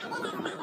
Come on, come.